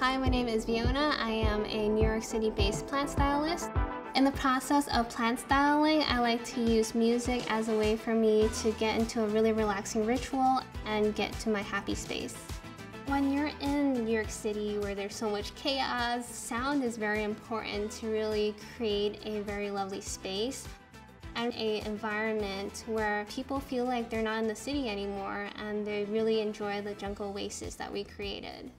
Hi, my name is Vionna. I am a New York City-based plant stylist. In the process of plant styling, I like to use music as a way for me to get into a really relaxing ritual and get to my happy space. When you're in New York City where there's so much chaos, sound is very important to really create a very lovely space and a environment where people feel like they're not in the city anymore and they really enjoy the jungle oasis that we created.